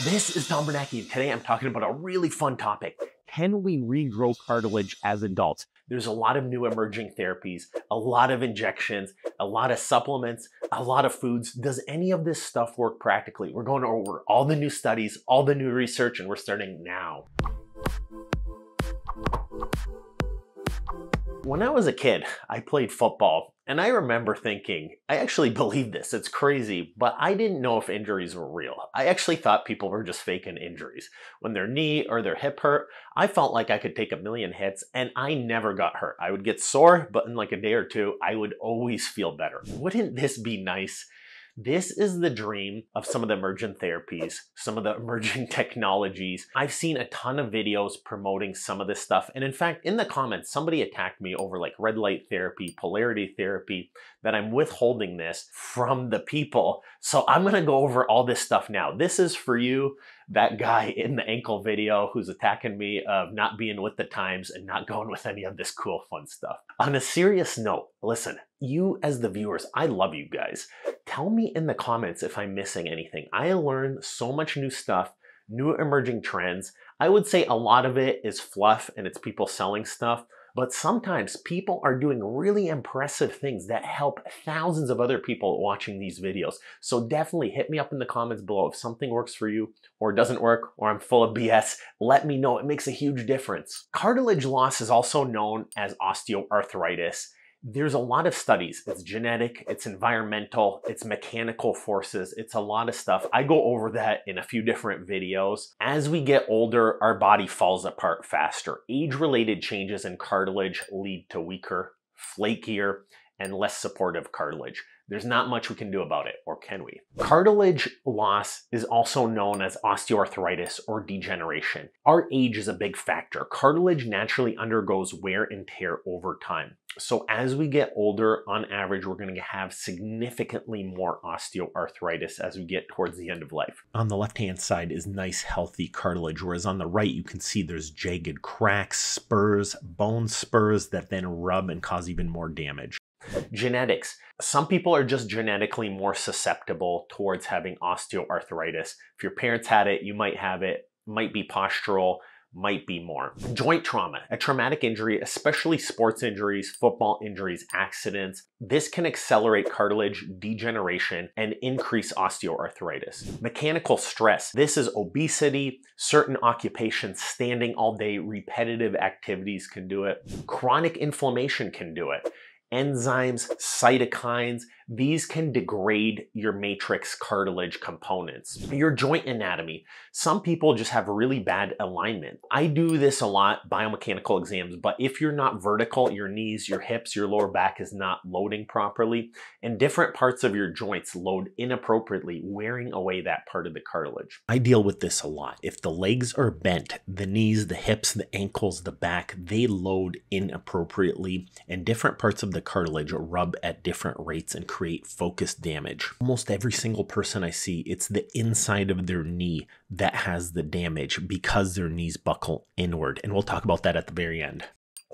This is Tom Biernacki, and today I'm talking about a really fun topic. Can we regrow cartilage as adults? There's a lot of new emerging therapies, a lot of injections, a lot of supplements, a lot of foods. Does any of this stuff work practically? We're going over all the new studies, all the new research, and we're starting now. When I was a kid, I played football, and I remember thinking, I actually believe this, it's crazy, but I didn't know if injuries were real. I actually thought people were just faking injuries. When their knee or their hip hurt, I felt like I could take a million hits, and I never got hurt. I would get sore, but in like a day or two, I would always feel better. Wouldn't this be nice this is the dream of some of the emergent therapies, some of the emerging technologies. I've seen a ton of videos promoting some of this stuff. And in fact, in the comments, somebody attacked me over like red light therapy, polarity therapy, that I'm withholding this from the people. So I'm going to go over all this stuff now. This is for you that guy in the ankle video who's attacking me of not being with the times and not going with any of this cool fun stuff. On a serious note, listen, you as the viewers, I love you guys. Tell me in the comments if I'm missing anything. I learn so much new stuff, new emerging trends. I would say a lot of it is fluff and it's people selling stuff. But sometimes people are doing really impressive things that help thousands of other people watching these videos. So definitely hit me up in the comments below if something works for you or doesn't work or I'm full of BS. Let me know. It makes a huge difference. Cartilage loss is also known as osteoarthritis there's a lot of studies. It's genetic, it's environmental, it's mechanical forces, it's a lot of stuff. I go over that in a few different videos. As we get older, our body falls apart faster. Age-related changes in cartilage lead to weaker, flakier, and less supportive cartilage. There's not much we can do about it, or can we? Cartilage loss is also known as osteoarthritis or degeneration. Our age is a big factor. Cartilage naturally undergoes wear and tear over time. So as we get older, on average, we're going to have significantly more osteoarthritis as we get towards the end of life. On the left-hand side is nice, healthy cartilage, whereas on the right, you can see there's jagged cracks, spurs, bone spurs that then rub and cause even more damage. Genetics. Some people are just genetically more susceptible towards having osteoarthritis. If your parents had it, you might have it, might be postural, might be more. Joint trauma, a traumatic injury, especially sports injuries, football injuries, accidents, this can accelerate cartilage degeneration and increase osteoarthritis. Mechanical stress, this is obesity, certain occupations, standing all day, repetitive activities can do it. Chronic inflammation can do it enzymes, cytokines, these can degrade your matrix cartilage components. Your joint anatomy. Some people just have really bad alignment. I do this a lot, biomechanical exams, but if you're not vertical, your knees, your hips, your lower back is not loading properly, and different parts of your joints load inappropriately, wearing away that part of the cartilage. I deal with this a lot. If the legs are bent, the knees, the hips, the ankles, the back, they load inappropriately, and different parts of the cartilage rub at different rates and create focus damage. Almost every single person I see, it's the inside of their knee that has the damage because their knees buckle inward. And we'll talk about that at the very end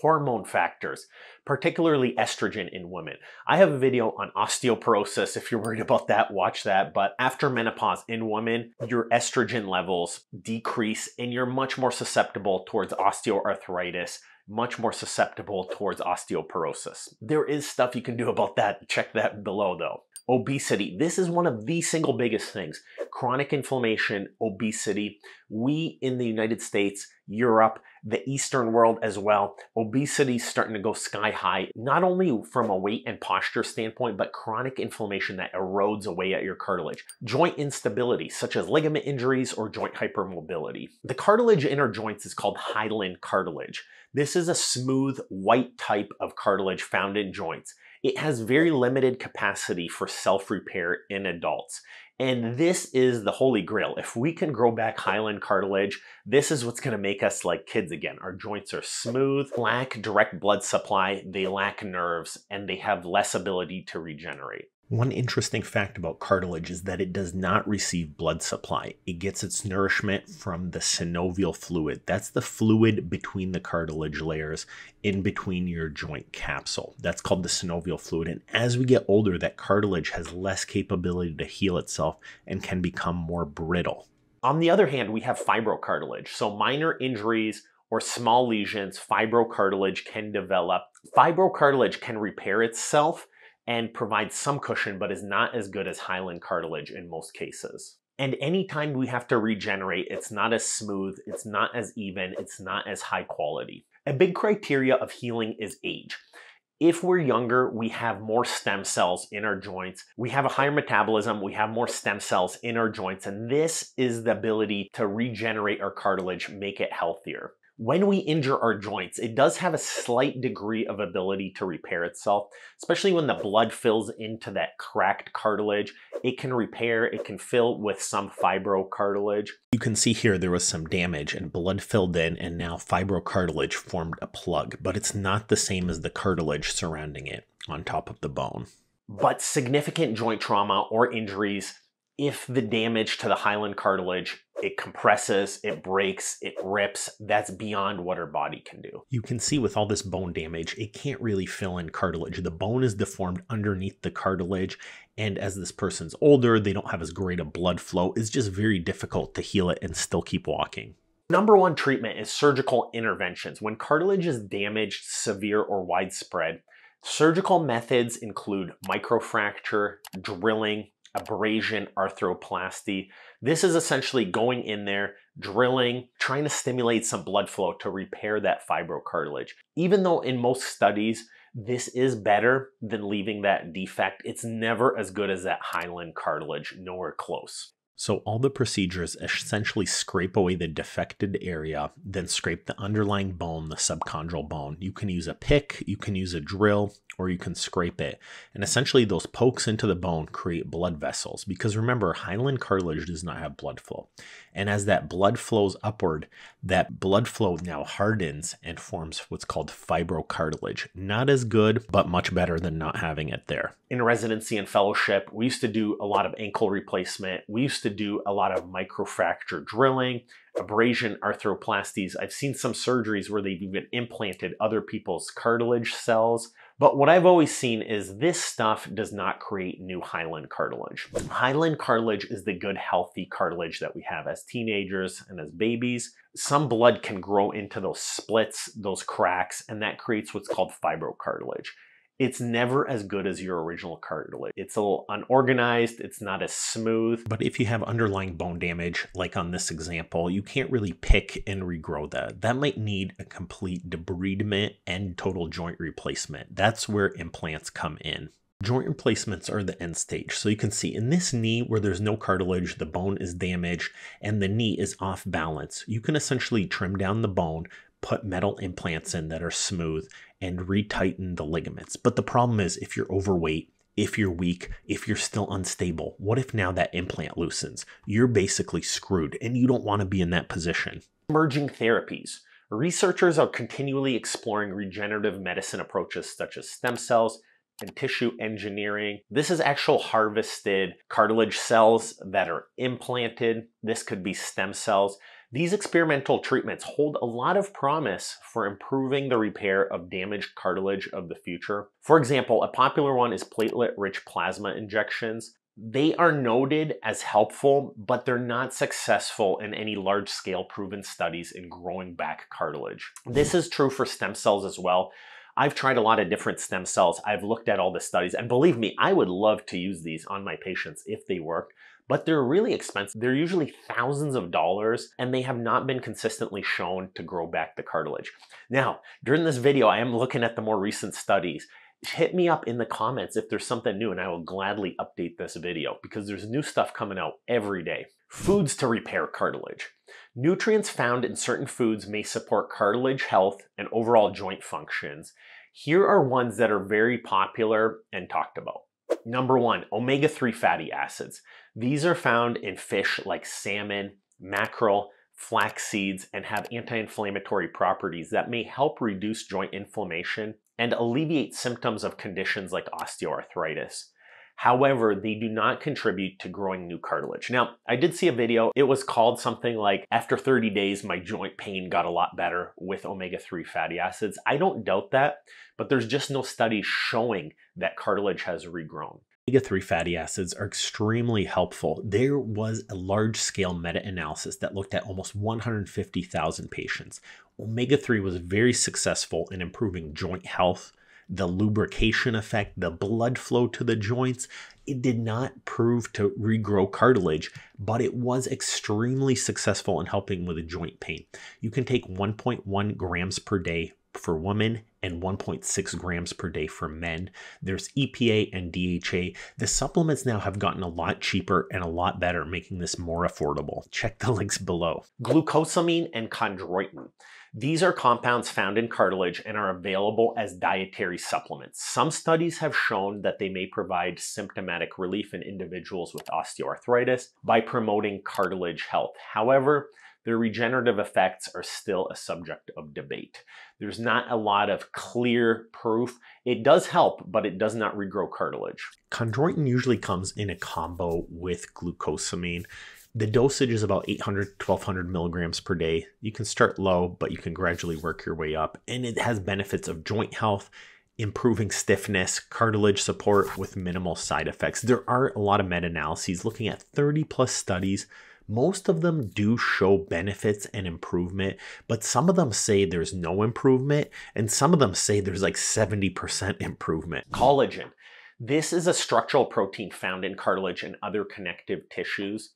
hormone factors, particularly estrogen in women. I have a video on osteoporosis. If you're worried about that, watch that. But after menopause in women, your estrogen levels decrease and you're much more susceptible towards osteoarthritis, much more susceptible towards osteoporosis. There is stuff you can do about that. Check that below though. Obesity. This is one of the single biggest things. Chronic inflammation, obesity. We in the United States, Europe, the Eastern world as well, obesity starting to go sky high, not only from a weight and posture standpoint, but chronic inflammation that erodes away at your cartilage. Joint instability, such as ligament injuries or joint hypermobility. The cartilage in our joints is called hyaline cartilage. This is a smooth white type of cartilage found in joints. It has very limited capacity for self-repair in adults. And this is the holy grail. If we can grow back hyaline cartilage, this is what's gonna make us like kids again. Our joints are smooth, lack direct blood supply, they lack nerves, and they have less ability to regenerate. One interesting fact about cartilage is that it does not receive blood supply. It gets its nourishment from the synovial fluid. That's the fluid between the cartilage layers in between your joint capsule. That's called the synovial fluid. And as we get older, that cartilage has less capability to heal itself and can become more brittle. On the other hand, we have fibrocartilage. So minor injuries or small lesions, fibrocartilage can develop. Fibrocartilage can repair itself and provides some cushion, but is not as good as hyaline cartilage in most cases. And anytime we have to regenerate, it's not as smooth, it's not as even, it's not as high quality. A big criteria of healing is age. If we're younger, we have more stem cells in our joints. We have a higher metabolism. We have more stem cells in our joints. And this is the ability to regenerate our cartilage, make it healthier when we injure our joints, it does have a slight degree of ability to repair itself, especially when the blood fills into that cracked cartilage. It can repair, it can fill with some fibrocartilage. You can see here there was some damage and blood filled in, and now fibrocartilage formed a plug, but it's not the same as the cartilage surrounding it on top of the bone. But significant joint trauma or injuries if the damage to the hyaline cartilage it compresses, it breaks, it rips, that's beyond what our body can do. You can see with all this bone damage, it can't really fill in cartilage. The bone is deformed underneath the cartilage, and as this person's older, they don't have as great a blood flow. It's just very difficult to heal it and still keep walking. Number one treatment is surgical interventions. When cartilage is damaged, severe, or widespread, surgical methods include microfracture, drilling, abrasion arthroplasty. This is essentially going in there, drilling, trying to stimulate some blood flow to repair that fibrocartilage. Even though in most studies, this is better than leaving that defect, it's never as good as that hyaline cartilage, nowhere close. So all the procedures essentially scrape away the defected area, then scrape the underlying bone, the subchondral bone. You can use a pick, you can use a drill, or you can scrape it. And essentially, those pokes into the bone create blood vessels because remember, hyaline cartilage does not have blood flow. And as that blood flows upward, that blood flow now hardens and forms what's called fibrocartilage. Not as good, but much better than not having it there. In residency and fellowship, we used to do a lot of ankle replacement. We used to do a lot of microfracture drilling abrasion arthroplasties. I've seen some surgeries where they've even implanted other people's cartilage cells. But what I've always seen is this stuff does not create new hyaline cartilage. Hyaline cartilage is the good, healthy cartilage that we have as teenagers and as babies. Some blood can grow into those splits, those cracks, and that creates what's called fibrocartilage it's never as good as your original cartilage. It's a little unorganized, it's not as smooth. But if you have underlying bone damage, like on this example, you can't really pick and regrow that. That might need a complete debridement and total joint replacement. That's where implants come in. Joint replacements are the end stage. So you can see in this knee where there's no cartilage, the bone is damaged, and the knee is off balance. You can essentially trim down the bone, put metal implants in that are smooth and retighten the ligaments. But the problem is if you're overweight, if you're weak, if you're still unstable, what if now that implant loosens? You're basically screwed and you don't want to be in that position. Emerging therapies. Researchers are continually exploring regenerative medicine approaches such as stem cells and tissue engineering. This is actual harvested cartilage cells that are implanted. This could be stem cells. These experimental treatments hold a lot of promise for improving the repair of damaged cartilage of the future. For example, a popular one is platelet-rich plasma injections. They are noted as helpful, but they're not successful in any large-scale proven studies in growing back cartilage. This is true for stem cells as well. I've tried a lot of different stem cells. I've looked at all the studies, and believe me, I would love to use these on my patients if they worked but they're really expensive. They're usually thousands of dollars and they have not been consistently shown to grow back the cartilage. Now, during this video, I am looking at the more recent studies. Hit me up in the comments if there's something new and I will gladly update this video because there's new stuff coming out every day. Foods to repair cartilage. Nutrients found in certain foods may support cartilage health and overall joint functions. Here are ones that are very popular and talked about. Number one, omega-3 fatty acids. These are found in fish like salmon, mackerel, flax seeds, and have anti-inflammatory properties that may help reduce joint inflammation and alleviate symptoms of conditions like osteoarthritis. However, they do not contribute to growing new cartilage. Now, I did see a video. It was called something like, after 30 days, my joint pain got a lot better with omega-3 fatty acids. I don't doubt that, but there's just no studies showing that cartilage has regrown. Omega 3 fatty acids are extremely helpful. There was a large scale meta analysis that looked at almost 150,000 patients. Omega 3 was very successful in improving joint health, the lubrication effect, the blood flow to the joints. It did not prove to regrow cartilage, but it was extremely successful in helping with joint pain. You can take 1.1 grams per day for women and 1.6 grams per day for men. There's EPA and DHA. The supplements now have gotten a lot cheaper and a lot better, making this more affordable. Check the links below. Glucosamine and chondroitin. These are compounds found in cartilage and are available as dietary supplements. Some studies have shown that they may provide symptomatic relief in individuals with osteoarthritis by promoting cartilage health. However, their regenerative effects are still a subject of debate. There's not a lot of clear proof. It does help, but it does not regrow cartilage. Chondroitin usually comes in a combo with glucosamine. The dosage is about 800, 1200 milligrams per day. You can start low, but you can gradually work your way up. And it has benefits of joint health, improving stiffness, cartilage support with minimal side effects. There are a lot of meta analyses looking at 30 plus studies most of them do show benefits and improvement, but some of them say there's no improvement, and some of them say there's like 70% improvement. Collagen. This is a structural protein found in cartilage and other connective tissues.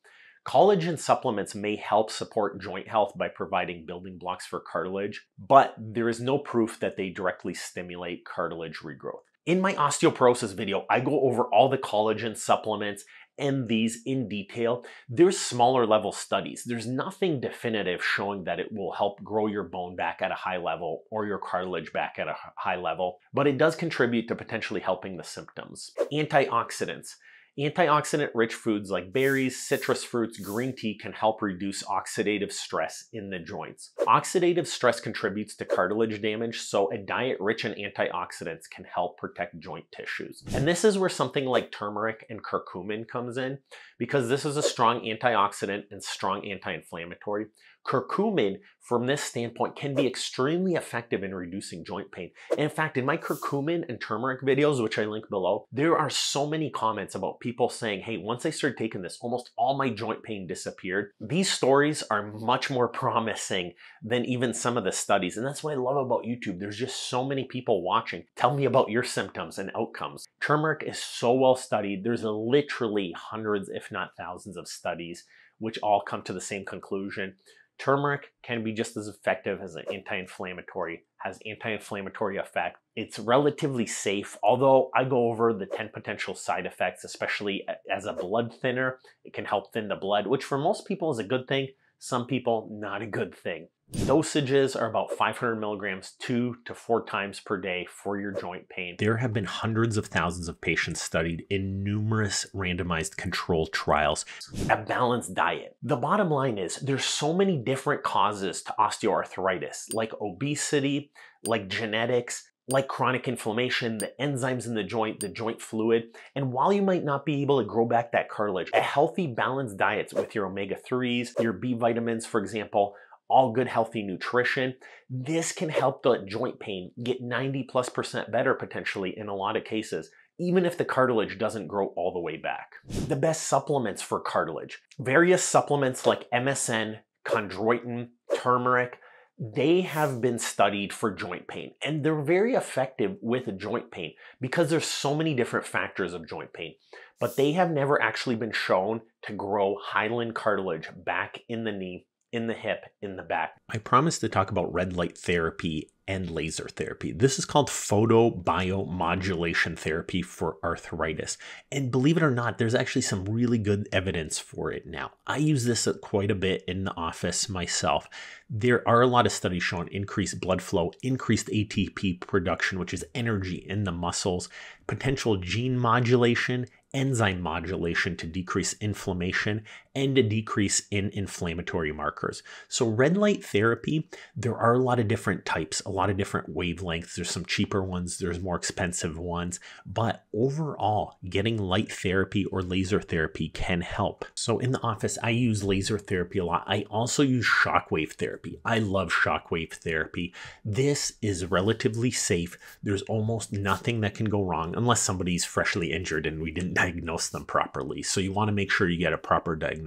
Collagen supplements may help support joint health by providing building blocks for cartilage, but there is no proof that they directly stimulate cartilage regrowth. In my osteoporosis video, I go over all the collagen supplements and these in detail. There's smaller level studies. There's nothing definitive showing that it will help grow your bone back at a high level or your cartilage back at a high level, but it does contribute to potentially helping the symptoms. Antioxidants. Antioxidant rich foods like berries, citrus fruits, green tea can help reduce oxidative stress in the joints. Oxidative stress contributes to cartilage damage, so a diet rich in antioxidants can help protect joint tissues. And this is where something like turmeric and curcumin comes in, because this is a strong antioxidant and strong anti-inflammatory. Curcumin, from this standpoint, can be extremely effective in reducing joint pain. And in fact, in my curcumin and turmeric videos, which I link below, there are so many comments about people saying, hey, once I started taking this, almost all my joint pain disappeared. These stories are much more promising than even some of the studies. And that's what I love about YouTube. There's just so many people watching. Tell me about your symptoms and outcomes. Turmeric is so well studied. There's literally hundreds, if not thousands of studies, which all come to the same conclusion. Turmeric can be just as effective as an anti-inflammatory, has anti-inflammatory effect. It's relatively safe, although I go over the 10 potential side effects, especially as a blood thinner. It can help thin the blood, which for most people is a good thing. Some people, not a good thing. Dosages are about 500 milligrams two to four times per day for your joint pain. There have been hundreds of thousands of patients studied in numerous randomized control trials. A balanced diet. The bottom line is there's so many different causes to osteoarthritis, like obesity, like genetics, like chronic inflammation, the enzymes in the joint, the joint fluid. And while you might not be able to grow back that cartilage, a healthy balanced diet with your omega-3s, your B vitamins, for example, all good healthy nutrition. This can help the joint pain get 90 plus percent better potentially in a lot of cases, even if the cartilage doesn't grow all the way back. The best supplements for cartilage. Various supplements like MSM, chondroitin, turmeric, they have been studied for joint pain and they're very effective with joint pain because there's so many different factors of joint pain but they have never actually been shown to grow hyaline cartilage back in the knee in the hip, in the back. I promised to talk about red light therapy and laser therapy. This is called photobiomodulation therapy for arthritis. And believe it or not, there's actually some really good evidence for it now. I use this quite a bit in the office myself. There are a lot of studies showing increased blood flow, increased ATP production, which is energy in the muscles, potential gene modulation, enzyme modulation to decrease inflammation, and a decrease in inflammatory markers. So, red light therapy, there are a lot of different types, a lot of different wavelengths. There's some cheaper ones, there's more expensive ones, but overall, getting light therapy or laser therapy can help. So, in the office, I use laser therapy a lot. I also use shockwave therapy. I love shockwave therapy. This is relatively safe. There's almost nothing that can go wrong unless somebody's freshly injured and we didn't diagnose them properly. So, you want to make sure you get a proper diagnosis.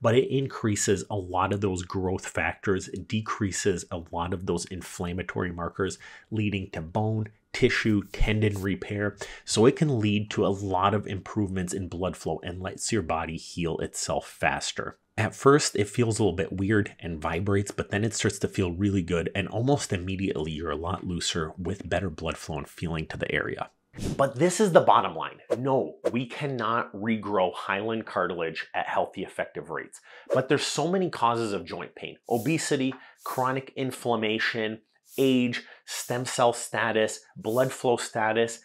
But it increases a lot of those growth factors, decreases a lot of those inflammatory markers, leading to bone, tissue, tendon repair. So it can lead to a lot of improvements in blood flow and lets your body heal itself faster. At first, it feels a little bit weird and vibrates, but then it starts to feel really good, and almost immediately, you're a lot looser with better blood flow and feeling to the area. But this is the bottom line. No, we cannot regrow hyaline cartilage at healthy effective rates. But there's so many causes of joint pain. Obesity, chronic inflammation, age, stem cell status, blood flow status,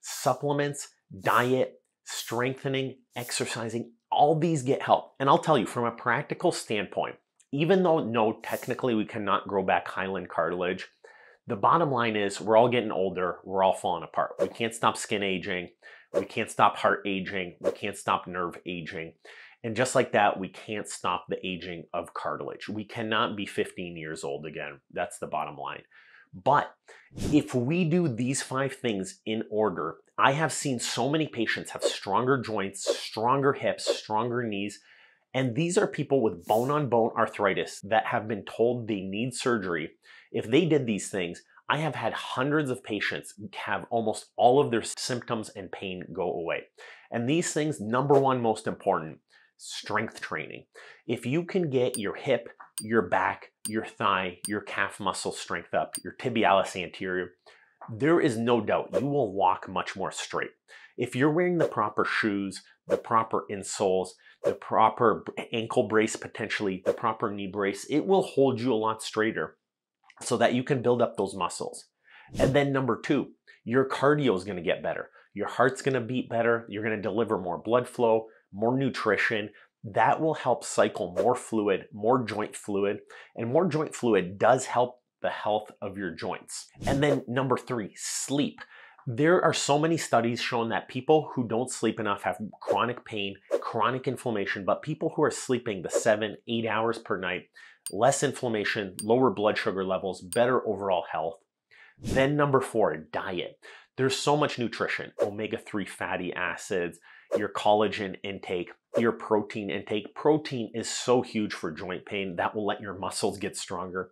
supplements, diet, strengthening, exercising, all these get help. And I'll tell you from a practical standpoint, even though no, technically we cannot grow back hyaline cartilage, the bottom line is we're all getting older, we're all falling apart. We can't stop skin aging, we can't stop heart aging, we can't stop nerve aging. And just like that, we can't stop the aging of cartilage. We cannot be 15 years old again. That's the bottom line. But if we do these five things in order, I have seen so many patients have stronger joints, stronger hips, stronger knees. And these are people with bone on bone arthritis that have been told they need surgery. If they did these things, I have had hundreds of patients have almost all of their symptoms and pain go away. And these things, number one, most important, strength training. If you can get your hip, your back, your thigh, your calf muscle strength up, your tibialis anterior, there is no doubt you will walk much more straight. If you're wearing the proper shoes, the proper insoles, the proper ankle brace, potentially the proper knee brace, it will hold you a lot straighter so that you can build up those muscles. And then number two, your cardio is going to get better. Your heart's going to beat better. You're going to deliver more blood flow, more nutrition. That will help cycle more fluid, more joint fluid, and more joint fluid does help the health of your joints. And then number three, sleep. There are so many studies showing that people who don't sleep enough have chronic pain, chronic inflammation, but people who are sleeping the seven, eight hours per night, less inflammation, lower blood sugar levels, better overall health. Then number four, diet. There's so much nutrition, omega-3 fatty acids, your collagen intake, your protein intake. Protein is so huge for joint pain that will let your muscles get stronger.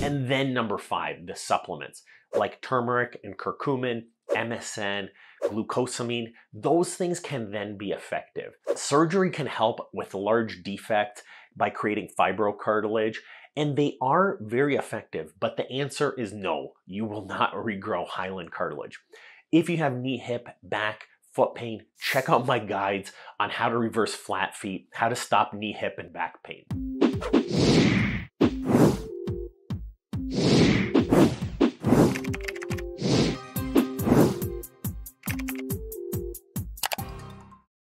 And then number five, the supplements like turmeric and curcumin, MSM, glucosamine, those things can then be effective. Surgery can help with large defects by creating fibrocartilage, and they are very effective, but the answer is no, you will not regrow hyaline cartilage. If you have knee, hip, back, foot pain, check out my guides on how to reverse flat feet, how to stop knee, hip, and back pain.